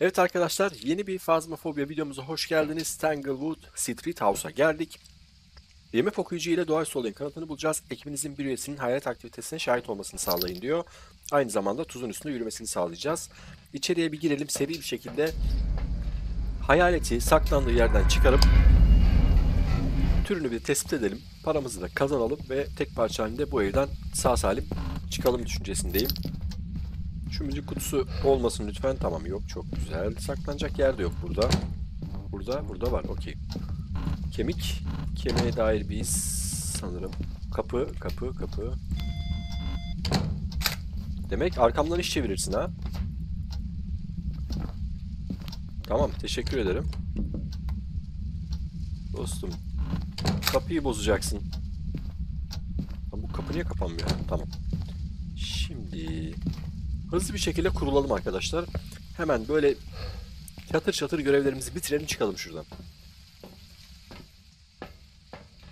Evet arkadaşlar yeni bir Phasmophobia videomuza hoş geldiniz. Tanglewood Street House'a geldik. Yemek okuyucu ile doğaüstü olayın kanıtını bulacağız. Ekibinizin bir üyesinin hayalet aktivitesine şahit olmasını sağlayın diyor. Aynı zamanda tuzun üstünde yürümesini sağlayacağız. İçeriye bir girelim seri bir şekilde hayaleti saklandığı yerden çıkarıp türünü bir tespit edelim. Paramızı da kazanalım ve tek parça halinde bu evden sağ salim çıkalım düşüncesindeyim. Şu kutusu olmasın lütfen. Tamam yok çok güzel. Saklanacak yer de yok burada. Burada, burada var. Okey. Kemik. Kemiğe dair bir sanırım. Kapı, kapı, kapı. Demek arkamdan iş çevirirsin ha. Tamam, teşekkür ederim. Dostum, kapıyı bozacaksın. Bu kapı niye kapanmıyor? Tamam. Şimdi hızlı bir şekilde kurulalım arkadaşlar. Hemen böyle çatır çatır görevlerimizi bitirelim çıkalım şuradan.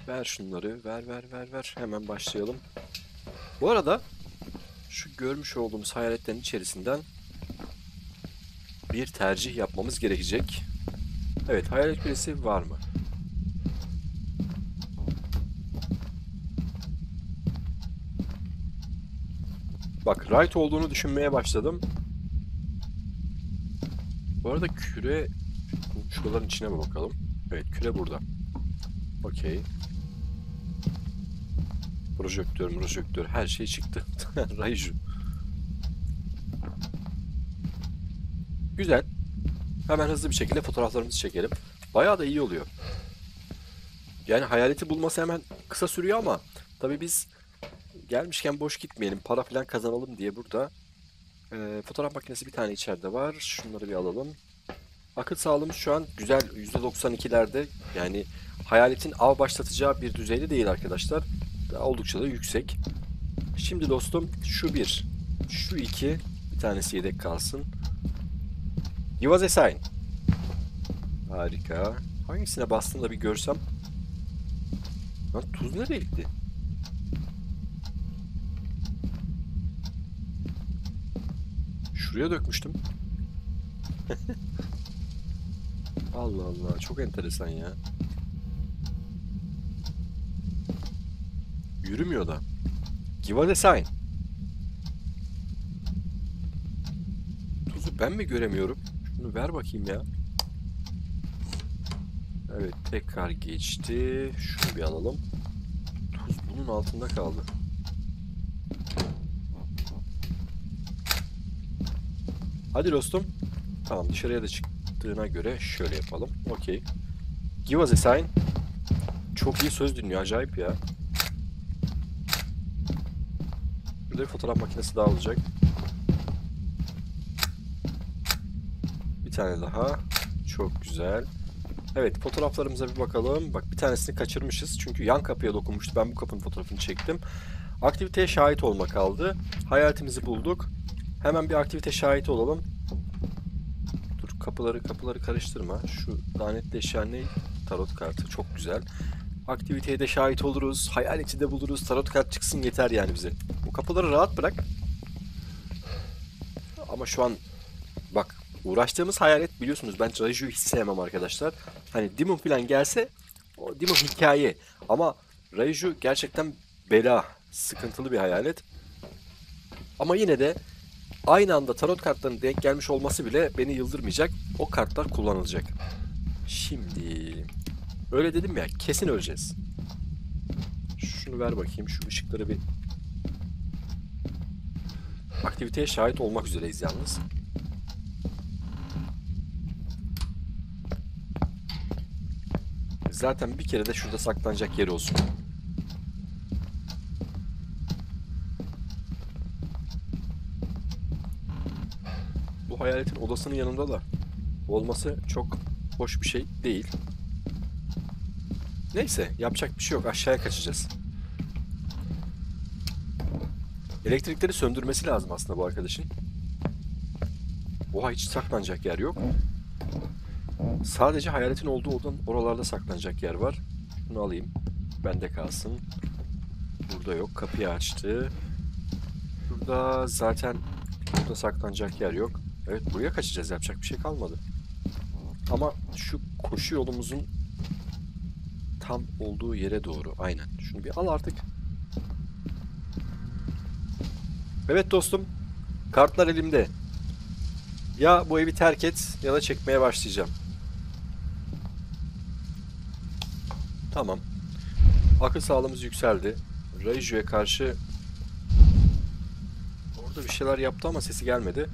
Ver şunları. Ver ver ver ver. Hemen başlayalım. Bu arada şu görmüş olduğumuz hayaletlerin içerisinden bir tercih yapmamız gerekecek. Evet, hayalet küresi var mı? Bak, right olduğunu düşünmeye başladım. Bu arada küre şuraların içine mi bakalım? Evet, küre burada. Okey. Projektör, projektör her şey çıktı. Raiju. Güzel. Hemen hızlı bir şekilde fotoğraflarımızı çekelim. Bayağı da iyi oluyor. Yani hayaleti bulması hemen kısa sürüyor ama tabii biz gelmişken boş gitmeyelim, para falan kazanalım diye burada e, fotoğraf makinesi bir tane içeride var. Şunları bir alalım. Akıl sağlığımız şu an güzel %92'lerde. Yani hayaletin av başlatacağı bir düzeyde değil arkadaşlar. Daha oldukça da yüksek. Şimdi dostum şu bir, şu iki, bir tanesi yedek kalsın. A sign. Harika. Hangisine bastım da bir görsem. Lan tuz nereye gitti? Şuraya dökmüştüm. Allah Allah çok enteresan ya. Yürümüyor da. Give a sign. Tuzu ben mi göremiyorum? Şunu ver bakayım ya. Evet tekrar geçti. Şunu bir alalım. Tuz bunun altında kaldı. Hadi dostum. Tamam dışarıya da çıktığına göre şöyle yapalım. Okey. Give us a sign. Çok iyi söz dinliyor. Acayip ya. Burada bir fotoğraf makinesi daha olacak. Bir tane daha. Çok güzel. Evet fotoğraflarımıza bir bakalım. Bak bir tanesini kaçırmışız. Çünkü yan kapıya dokunmuştu. Ben bu kapının fotoğrafını çektim. Aktiviteye şahit olma kaldı. Hayaletimizi bulduk. Hemen bir aktivite şahit olalım. Dur kapıları kapıları karıştırma. Şu lanetli eşya? Tarot kartı. Çok güzel. Aktiviteye de şahit oluruz. Hayaleti de buluruz. Tarot kart çıksın yeter yani bize. Bu kapıları rahat bırak. Ama şu an bak uğraştığımız hayalet biliyorsunuz ben Raju'yu hiç sevmem arkadaşlar. Hani Demon falan gelse o Demon hikaye. Ama Raju gerçekten bela, sıkıntılı bir hayalet. Ama yine de aynı anda tarot kartlarının denk gelmiş olması bile beni yıldırmayacak. O kartlar kullanılacak. Şimdi öyle dedim ya kesin öleceğiz. Şunu ver bakayım şu ışıkları bir aktiviteye şahit olmak üzereyiz yalnız. Zaten bir kere de şurada saklanacak yer olsun. Bu hayaletin odasının yanında da olması çok hoş bir şey değil. Neyse yapacak bir şey yok aşağıya kaçacağız. Elektrikleri söndürmesi lazım aslında bu arkadaşın. Oha hiç saklanacak yer yok. Sadece hayaletin olduğu odanın oralarda saklanacak yer var. Bunu alayım. Bende kalsın. Burada yok. Kapıyı açtı. Burada zaten burada saklanacak yer yok. Evet buraya kaçacağız. Yapacak bir şey kalmadı. Ama şu koşu yolumuzun tam olduğu yere doğru. Aynen. Şunu bir al artık. Evet dostum. Kartlar elimde. Ya bu evi terk et ya da çekmeye başlayacağım. Tamam. Akıl sağlığımız yükseldi. Raiju'ya karşı orada bir şeyler yaptı ama sesi gelmedi.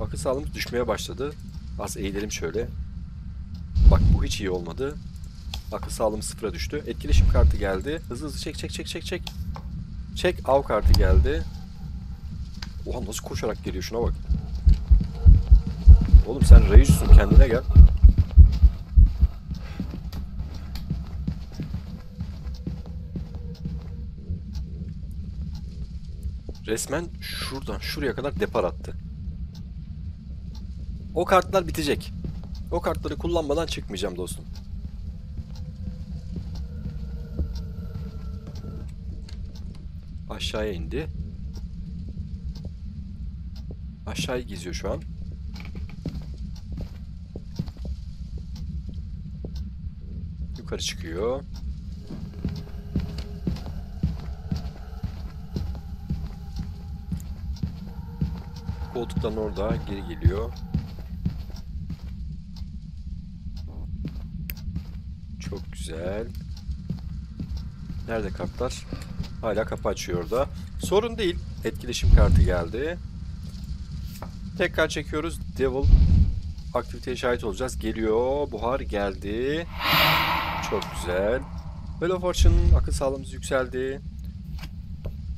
Akıl sağlığımız düşmeye başladı. Az eğilelim şöyle. Bak bu hiç iyi olmadı. Akıl sağlığımız sıfıra düştü. Etkileşim kartı geldi. Hızlı hızlı çek çek çek çek çek. Çek av kartı geldi. Oha nasıl koşarak geliyor şuna bak. Oğlum sen Raiju'sun kendine gel. Resmen şuradan şuraya kadar depar attı. O kartlar bitecek. O kartları kullanmadan çıkmayacağım dostum. Aşağıya indi. Aşağıyı geziyor şu an. Yukarı çıkıyor. Koltuktan orada geri geliyor. Çok güzel. Nerede kartlar? Hala kapı açıyor orada. Sorun değil. Etkileşim kartı geldi. Tekrar çekiyoruz. Devil aktiviteye şahit olacağız. Geliyor. Buhar geldi. Çok güzel. Wheel of Fortune'ın akıl sağlığımız yükseldi.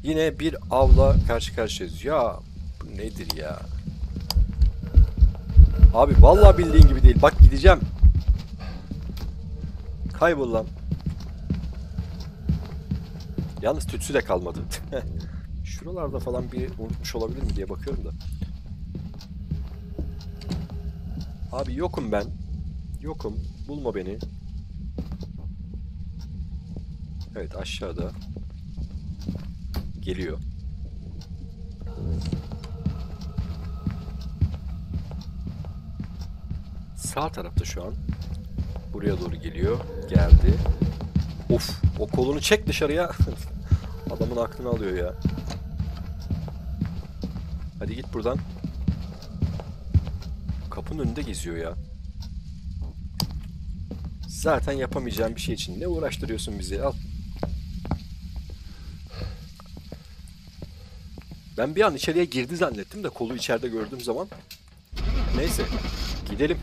Yine bir avla karşı karşıyayız. Ya bu nedir ya? Abi vallahi bildiğin gibi değil. Bak gideceğim. Kaybol lan. Yalnız tütsü de kalmadı. Şuralarda falan bir unutmuş olabilir mi diye bakıyorum da. Abi yokum ben. Yokum. Bulma beni. Evet aşağıda. Geliyor. Sağ tarafta şu an. Buraya doğru geliyor. Geldi. Of, o kolunu çek dışarıya. Adamın aklını alıyor ya. Hadi git buradan. Kapının önünde geziyor ya. Zaten yapamayacağım bir şey için ne uğraştırıyorsun bizi? Al. Ben bir an içeriye girdi zannettim de kolu içeride gördüğüm zaman. Neyse. Gidelim.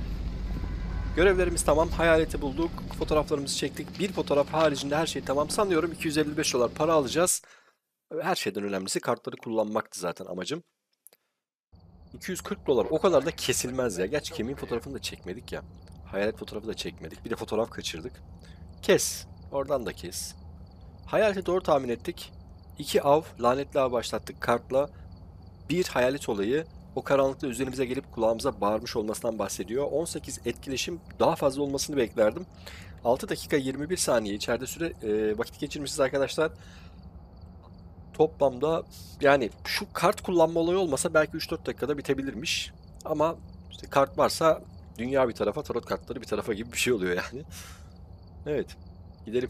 Görevlerimiz tamam. Hayaleti bulduk. Fotoğraflarımızı çektik. Bir fotoğraf haricinde her şey tamam. Sanıyorum 255 dolar para alacağız. Her şeyden önemlisi kartları kullanmaktı zaten amacım. 240 dolar o kadar da kesilmez ya. Gerçi kemiğin fotoğrafını da çekmedik ya. Hayalet fotoğrafı da çekmedik. Bir de fotoğraf kaçırdık. Kes. Oradan da kes. Hayaleti doğru tahmin ettik. İki av, lanetli av başlattık kartla. Bir hayalet olayı o karanlıkta üzerimize gelip kulağımıza bağırmış olmasından bahsediyor. 18 etkileşim daha fazla olmasını beklerdim. 6 dakika 21 saniye içeride süre e, vakit geçirmişiz arkadaşlar. Toplamda yani şu kart kullanma olayı olmasa belki 3-4 dakikada bitebilirmiş. Ama işte kart varsa dünya bir tarafa, tarot kartları bir tarafa gibi bir şey oluyor yani. Evet, gidelim.